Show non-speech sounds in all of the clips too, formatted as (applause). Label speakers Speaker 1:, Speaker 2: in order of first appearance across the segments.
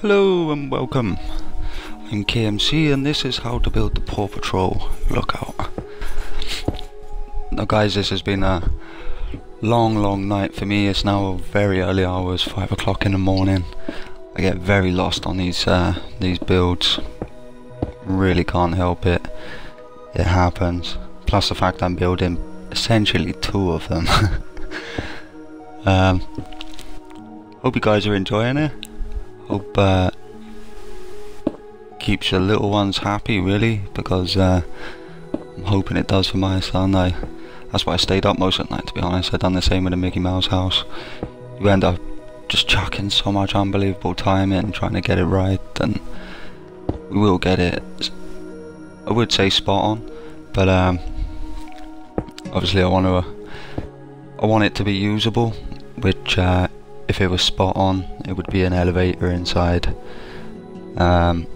Speaker 1: Hello and welcome. I'm KMC and this is how to build the Paw Patrol lookout. Now guys, this has been a long, long night for me. It's now very early hours, 5 o'clock in the morning. I get very lost on these uh, these builds. Really can't help it. It happens. Plus the fact I'm building essentially two of them. (laughs) um, hope you guys are enjoying it. Hope uh, keeps your little ones happy really because uh, I'm hoping it does for my son. I that's why I stayed up most of the night to be honest. I've done the same with the Mickey Mouse house. You end up just chucking so much unbelievable time in trying to get it right and we will get it I would say spot on but um, obviously I want to I want it to be usable which uh, if it was spot on it would be an elevator inside. Um,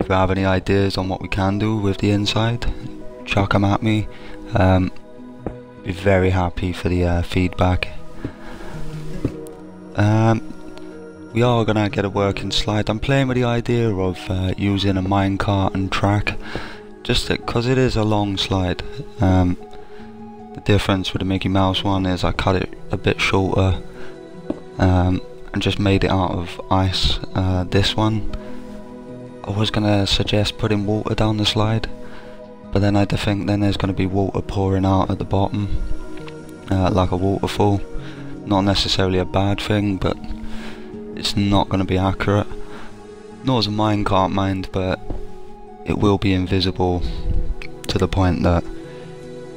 Speaker 1: if you have any ideas on what we can do with the inside chuck them at me. Um, be very happy for the uh, feedback. Um, we are gonna get a working slide. I'm playing with the idea of uh, using a minecart and track just because it is a long slide. Um, the difference with the Mickey Mouse one is I cut it a bit shorter um, and just made it out of ice. Uh, this one, I was gonna suggest putting water down the slide, but then I think then there's gonna be water pouring out at the bottom, uh, like a waterfall. Not necessarily a bad thing, but it's not gonna be accurate. Nor is a minecart mind, but it will be invisible to the point that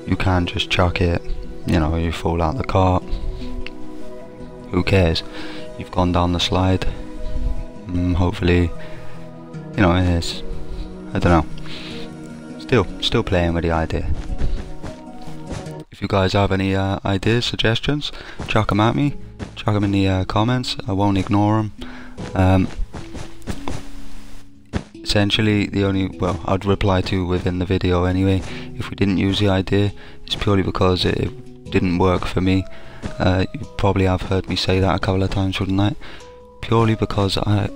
Speaker 1: you can just chuck it, you know, you fall out the cart. Who cares? You've gone down the slide. Mm, hopefully, you know, it is. I don't know. Still, still playing with the idea. If you guys have any uh, ideas, suggestions, chuck them at me. Chuck them in the uh, comments. I won't ignore them. Um, essentially, the only well, I'd reply to within the video anyway. If we didn't use the idea, it's purely because it didn't work for me. Uh, you probably have heard me say that a couple of times through the night. Purely because I,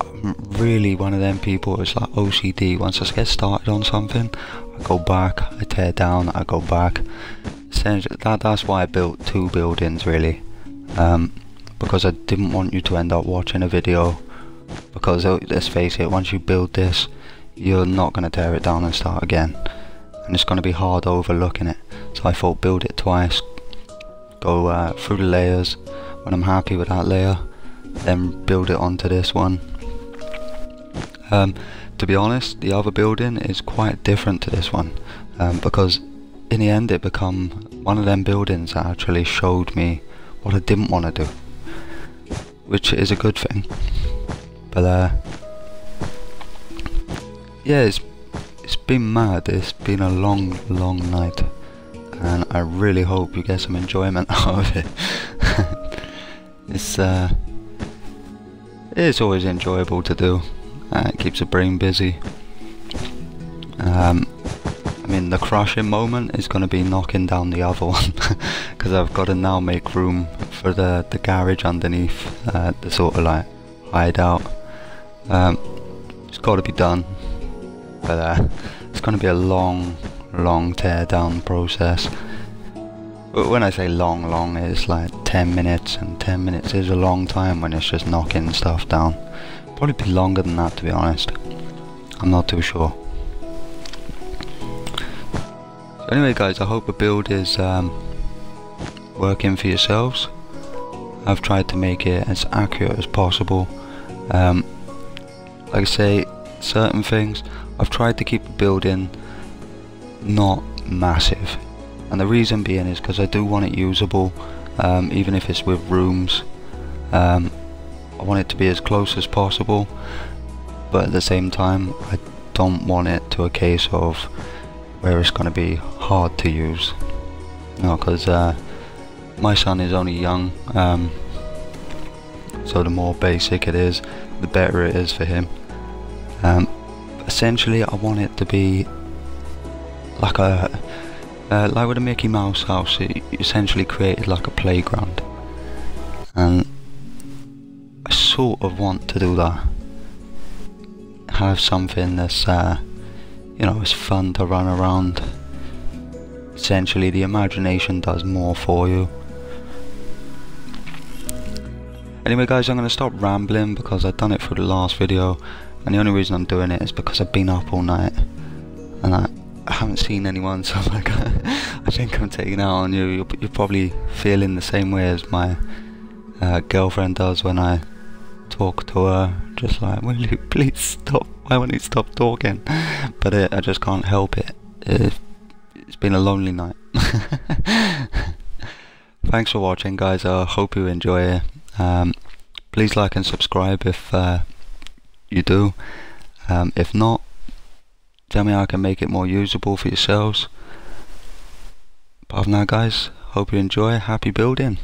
Speaker 1: I'm really one of them people It's like OCD. Once I get started on something, I go back, I tear down, I go back. Essentially, that, that's why I built two buildings really. Um, because I didn't want you to end up watching a video because uh, let's face it once you build this you're not going to tear it down and start again and it's going to be hard overlooking it so I thought build it twice go uh, through the layers. When I'm happy with that layer then build it onto this one. Um, to be honest the other building is quite different to this one um, because in the end it become one of them buildings that actually showed me what I didn't want to do which is a good thing. But uh, yeah it's it's been mad. It's been a long long night and I really hope you get some enjoyment (laughs) out of it. (laughs) it's uh, it's always enjoyable to do. Uh, it keeps the brain busy. Um, I mean, the crashing moment is going to be knocking down the other (laughs) one because I've got to now make room for the the garage underneath uh, the sort of like hideout. Um, it's got to be done, but uh, it's going to be a long long tear down process. But when I say long, long, it's like 10 minutes, and 10 minutes is a long time when it's just knocking stuff down. Probably be longer than that to be honest. I'm not too sure. So anyway guys, I hope the build is um, working for yourselves. I've tried to make it as accurate as possible. Um, like I say, certain things, I've tried to keep the building not massive. And the reason being is because I do want it usable um, even if it's with rooms. Um, I want it to be as close as possible but at the same time I don't want it to a case of where it's going to be hard to use. No because uh, my son is only young um, so the more basic it is the better it is for him. Um, essentially I want it to be like a uh, like with a Mickey Mouse house it essentially created like a playground and I sort of want to do that. Have something that's, uh, you know, it's fun to run around. Essentially, the imagination does more for you. Anyway guys, I'm going to stop rambling because I've done it for the last video and the only reason I'm doing it is because I've been up all night and I, I haven't seen anyone (laughs) so I'm like, I think I'm taking out on you. You're, you're, probably feeling the same way as my uh, girlfriend does when I talk to her. Just like, will you please stop? Why won't you stop talking? But it, I just can't help it. it. It's been a lonely night. (laughs) Thanks for watching guys, I hope you enjoy it. Um, please like and subscribe if uh, you do. Um, if not, tell me how I can make it more usable for yourselves. Apart from that guys, hope you enjoy, happy building.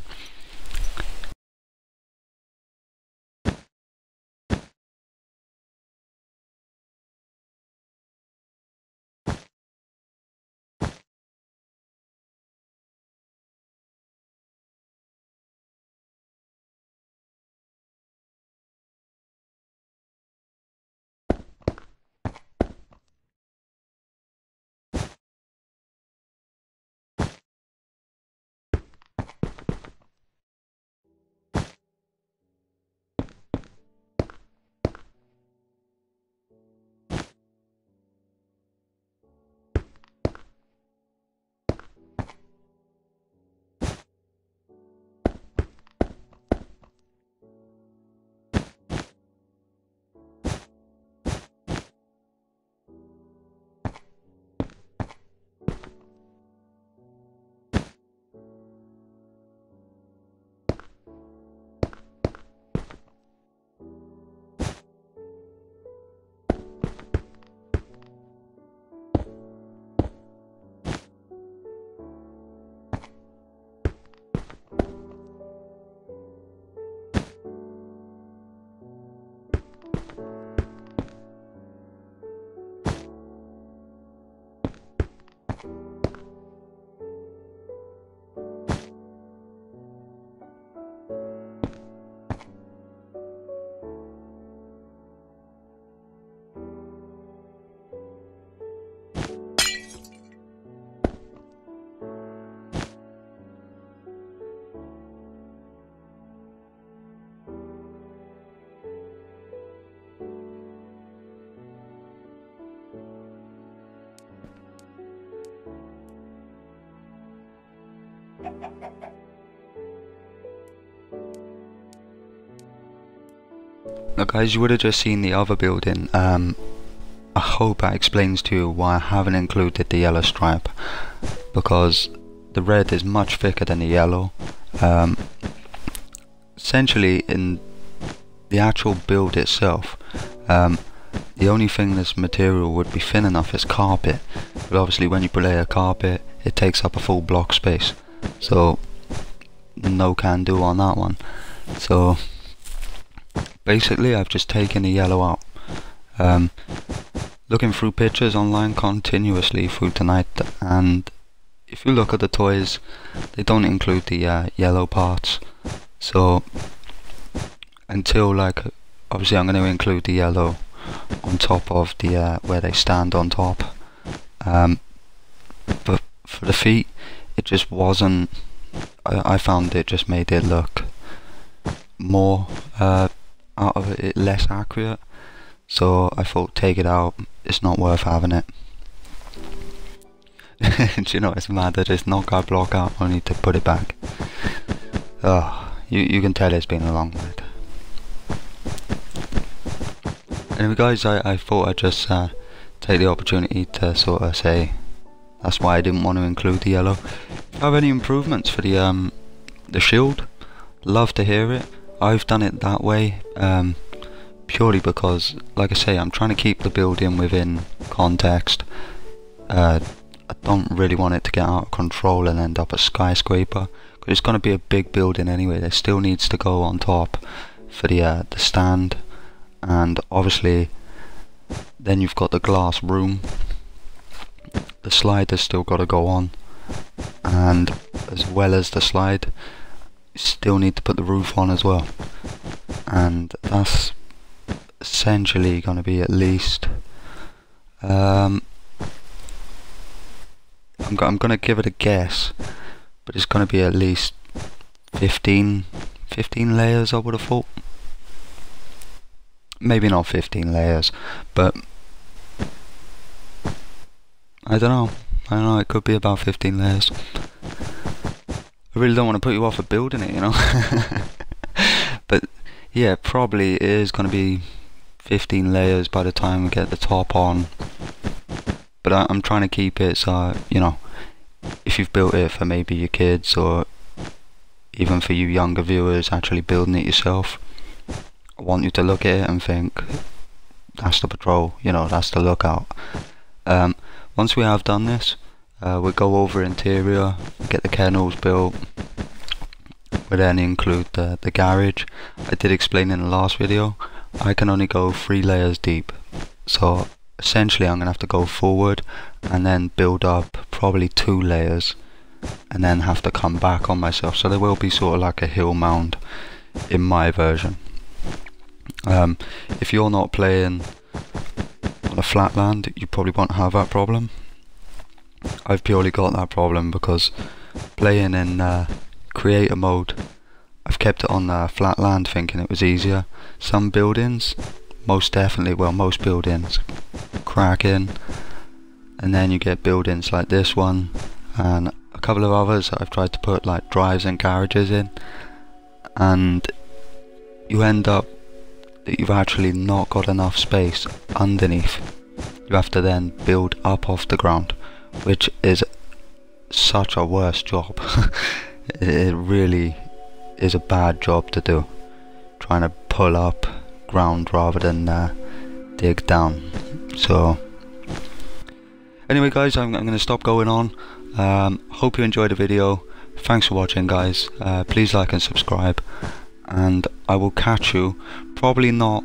Speaker 1: Now guys, you would have just seen the other building. Um, I hope that explains to you why I haven't included the yellow stripe. Because the red is much thicker than the yellow. Um, essentially, in the actual build itself, um, the only thing this material would be thin enough is carpet. But obviously when you lay a carpet, it takes up a full block space. So, no can do on that one. So, basically I've just taken the yellow out. Um, looking through pictures online continuously through tonight and if you look at the toys they don't include the uh, yellow parts so until like obviously I'm going to include the yellow on top of the uh, where they stand on top um, but for the feet it just wasn't I, I found it just made it look more uh, out of it less accurate. So I thought take it out. It's not worth having it. (laughs) Do you know it's mad that it's not got block out. Only to put it back. Oh you, you can tell it's been a long night anyway guys I, I thought I'd just uh, take the opportunity to sort of say that's why I didn't want to include the yellow have any improvements for the um the shield love to hear it I've done it that way um, purely because, like I say, I'm trying to keep the building within context. Uh, I don't really want it to get out of control and end up a skyscraper. Because it's going to be a big building anyway. There still needs to go on top for the uh, the stand, and obviously, then you've got the glass room. The slide has still got to go on, and as well as the slide, still need to put the roof on as well. And that's essentially going to be at least um, I'm, go I'm going to give it a guess but it's going to be at least 15 15 layers I would have thought. Maybe not 15 layers but I don't know I don't know it could be about 15 layers. I really don't want to put you off of building it you know? (laughs) But yeah probably it is going to be 15 layers by the time we get the top on. But I, am trying to keep it so you know if you've built it for maybe your kids or even for you younger viewers actually building it yourself I want you to look at it and think that's the patrol you know that's the lookout. Um, once we have done this uh, we'll go over interior get the kennels built. We then include the, the garage. I did explain in the last video I can only go three layers deep. So essentially I'm gonna have to go forward and then build up probably two layers and then have to come back on myself. So there will be sort of like a hill mound in my version. Um, if you're not playing on a flat land you probably won't have that problem I've purely got that problem because playing in uh, creative mode I've kept it on uh, flat land thinking it was easier. Some buildings most definitely well most buildings crack in and then you get buildings like this one and a couple of others that I've tried to put like drives and garages in and you end up that you've actually not got enough space underneath. You have to then build up off the ground which is such a worse job. (laughs) It really is a bad job to do trying to pull up ground rather than uh, dig down. So anyway guys I'm, I'm going to stop going on. Um, hope you enjoyed the video. Thanks for watching guys. Uh, please like and subscribe. And I will catch you probably not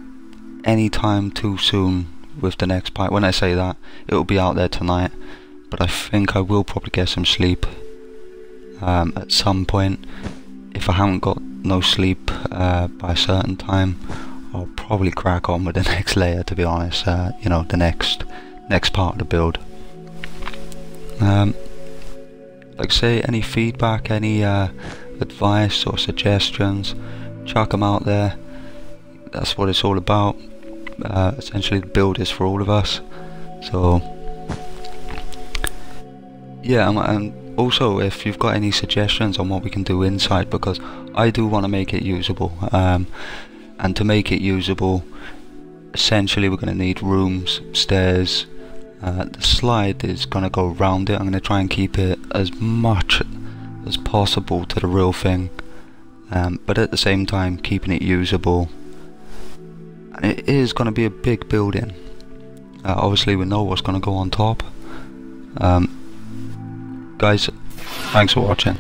Speaker 1: anytime too soon with the next part. When I say that it will be out there tonight but I think I will probably get some sleep um, at some point if I haven't got no sleep uh, by a certain time I'll probably crack on with the (laughs) next layer to be honest uh, you know the next next part of the build um, like say any feedback, any uh, advice or suggestions, chuck them out there. That's what it's all about. Uh, essentially, the build is for all of us. So yeah, and also if you've got any suggestions on what we can do inside, because I do want to make it usable. Um, and to make it usable, essentially we're going to need rooms, stairs, uh, the slide is going to go around it. I'm going to try and keep it as much as possible to the real thing, um, but at the same time keeping it usable. And it is going to be a big building. Uh, obviously we know what's going to go on top. Um, guys, thanks for watching.